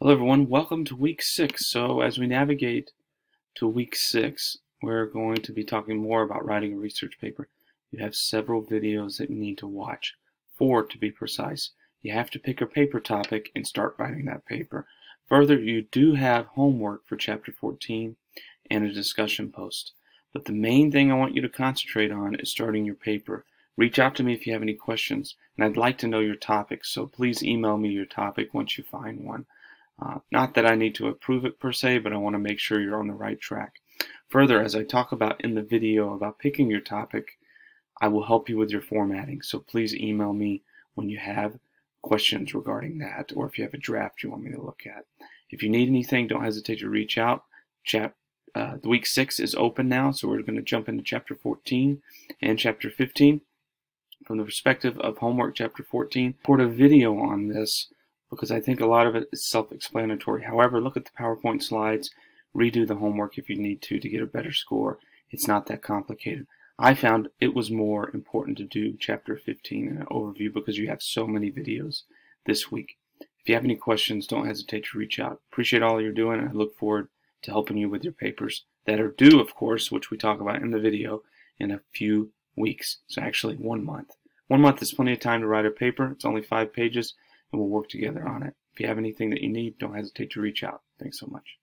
Hello everyone, welcome to week six. So as we navigate to week six, we're going to be talking more about writing a research paper. You have several videos that you need to watch, four to be precise. You have to pick a paper topic and start writing that paper. Further, you do have homework for chapter 14 and a discussion post. But the main thing I want you to concentrate on is starting your paper. Reach out to me if you have any questions, and I'd like to know your topic, so please email me your topic once you find one. Uh, not that I need to approve it per se, but I want to make sure you're on the right track. Further, as I talk about in the video about picking your topic, I will help you with your formatting. So please email me when you have questions regarding that, or if you have a draft you want me to look at. If you need anything, don't hesitate to reach out. Chap uh, the week six is open now, so we're going to jump into chapter 14 and chapter 15. From the perspective of homework chapter 14, I record a video on this because I think a lot of it is self-explanatory. However, look at the PowerPoint slides, redo the homework if you need to to get a better score. It's not that complicated. I found it was more important to do chapter 15 in an overview because you have so many videos this week. If you have any questions, don't hesitate to reach out. Appreciate all you're doing and I look forward to helping you with your papers that are due, of course, which we talk about in the video in a few weeks. So actually one month. One month is plenty of time to write a paper. It's only five pages and we'll work together on it. If you have anything that you need, don't hesitate to reach out. Thanks so much.